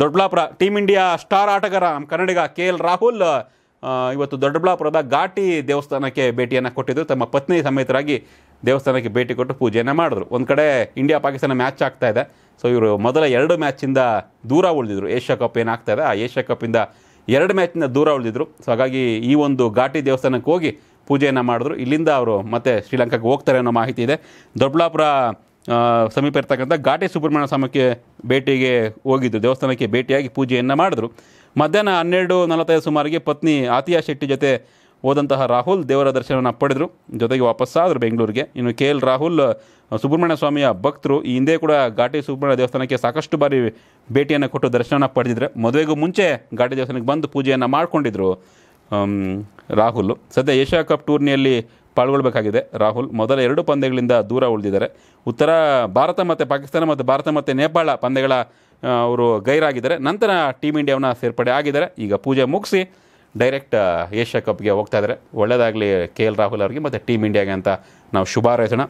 Doddaballapura team India star ಆಟಗಾರ ನಮ್ಮ ಕನ್ನಡಿಗ K L Rahul ಇವತ್ತು ದೊಡ್ಡಬಳ್ಳಾಪುರದ ಘಾಟಿ ದೇವಸ್ಥಾನಕ್ಕೆ ಭೇಟಿಯನ್ನು ಕೊಟ್ಟಿದ್ದರು ತಮ್ಮ ಪತ್ನಿ ಸಮೇತರಾಗಿ ದೇವಸ್ಥಾನಕ್ಕೆ ಭೇಟಿ ಕೊಟ್ಟು ಪೂಜೆಯನ್ನು ಮಾಡಿದ್ರು. ಒಂದು ಕಡೆ ಇಂಡಿಯಾ ಪಾಕಿಸ್ತಾನ ಮ್ಯಾಚ್ ಆಗ್ತಾ ಇದೆ. ಸೊ ಇವರು ಮೊದಲ ಎರಡು ಮ್ಯಾಚಿಂದ ದೂರ ಉಳಿದಿದ್ರು. ಏಷ್ಯಾ ಕಪ್ ಏನಾಗ್ತಾ ಇದೆ? ಆ ಏಷ್ಯಾ ಕಪ್ಪಿಂದ ಎರಡು ಮ್ಯಾಚಿಂದ ದೂರ ಉಳಿದಿದ್ರು. ಸೊ ಹಾಗಾಗಿ ಈ ಒಂದು ಘಾಟಿ ದೇವಸ್ಥಾನಕ್ಕೆ ಹೋಗಿ ಪೂಜೆಯನ್ನು ಮಾಡಿದ್ರು. ಇಲ್ಲಿಂದ ಅವರು ಮತ್ತೆ ಶ್ರೀಲಂಕಾಗೆ ಹೋಗ್ತಾರೆ ಅನ್ನೋ ಮಾಹಿತಿ ಇದೆ. ದೊಡ್ಡಬಳ್ಳಾಪುರ ಸಮೀಪ ಇರ್ತಕ್ಕಂಥ ಘಾಟಿ ಸುಬ್ರಹ್ಮಣ್ಯ ಸ್ವಾಮಿಗೆ ಭೇಟಿಗೆ ಹೋಗಿದ್ದು, ದೇವಸ್ಥಾನಕ್ಕೆ ಭೇಟಿಯಾಗಿ ಪೂಜೆಯನ್ನು ಮಾಡಿದ್ರು. ಮಧ್ಯಾಹ್ನ ಹನ್ನೆರಡು ನಲವತ್ತೈದು ಸುಮಾರಿಗೆ ಪತ್ನಿ ಆತಿಯಾ ಶೆಟ್ಟಿ ಜೊತೆ ಹೋದಂತಹ ರಾಹುಲ್ ದೇವರ ದರ್ಶನವನ್ನು ಪಡೆದರು. ಜೊತೆಗೆ ವಾಪಸ್ಸಾದರು ಬೆಂಗಳೂರಿಗೆ. ಇನ್ನು ಕೆ ಎಲ್ ರಾಹುಲ್, ಸುಬ್ರಹ್ಮಣ್ಯ ಸ್ವಾಮಿಯ ಭಕ್ತರು ಈ ಹಿಂದೆ ಕೂಡ ಘಾಟಿ ಸುಬ್ರಹ್ಮಣ್ಯ ದೇವಸ್ಥಾನಕ್ಕೆ ಸಾಕಷ್ಟು ಬಾರಿ ಭೇಟಿಯನ್ನು ಕೊಟ್ಟು ದರ್ಶನ ಪಡೆದಿದ್ರೆ. ಮದುವೆಗೂ ಮುಂಚೆ ಘಾಟಿ ದೇವಸ್ಥಾನಕ್ಕೆ ಬಂದು ಪೂಜೆಯನ್ನು ಮಾಡಿಕೊಂಡಿದ್ರು ರಾಹುಲ್. ಸದ್ಯ ಏಷ್ಯಾ ಕಪ್ ಟೂರ್ನಿಯಲ್ಲಿ ಪಾಲ್ಗೊಳ್ಬೇಕಾಗಿದೆ. ರಾಹುಲ್, ಮೊದಲ ಎರಡು ಪಂದ್ಯಗಳಿಂದ ದೂರ ಉಳಿದಿದ್ದಾರೆ. ಉತ್ತರ ಭಾರತ ಮತ್ತು ಪಾಕಿಸ್ತಾನ ಮತ್ತು ಭಾರತ ಮತ್ತು ನೇಪಾಳ ಪಂದ್ಯಗಳ ಅವರು ಗೈರಾಗಿದ್ದಾರೆ. ನಂತರ ಟೀಮ್ ಇಂಡಿಯಾವನ್ನ ಸೇರ್ಪಡೆ ಆಗಿದ್ದಾರೆ. ಈಗ ಪೂಜೆ ಮುಗಿಸಿ ಡೈರೆಕ್ಟ್ ಏಷ್ಯಾ ಕಪ್ಗೆ ಹೋಗ್ತಾ ಇದ್ದಾರೆ. ಒಳ್ಳೆಯದಾಗಲಿ ಕೆ ಎಲ್ ರಾಹುಲ್ ಅವರಿಗೆ ಮತ್ತು ಟೀಮ್ ಇಂಡಿಯಾಗೆ ಅಂತ ನಾವು ಶುಭ ಹಾರೈಸೋಣ